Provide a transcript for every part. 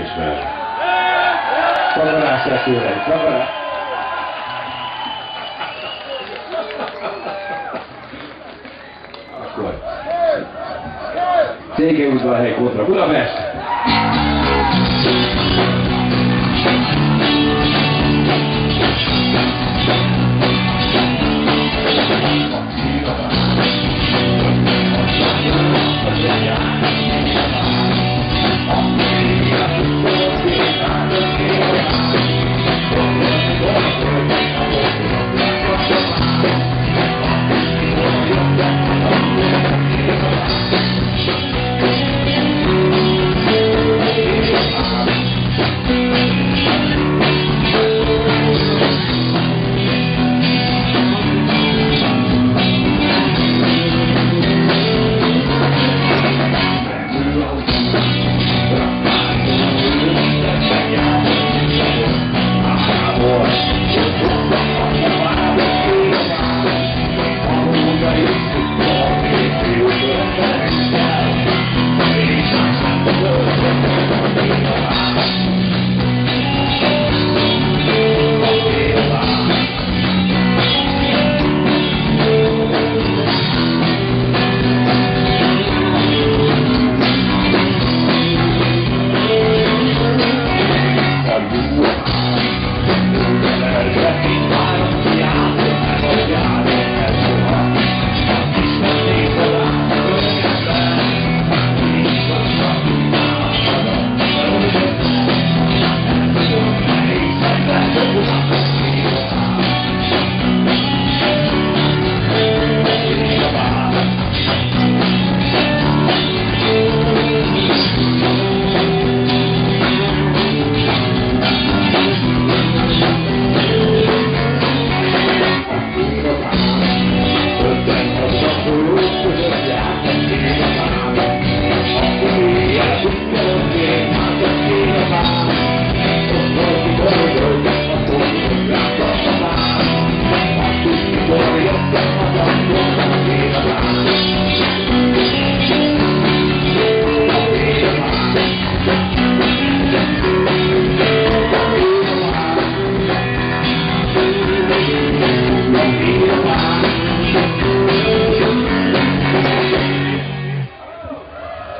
ismer. Kamarás testvéreim, kamarás. Akkor. Székelyudvarhely kontra Budapest.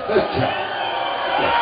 Tchau.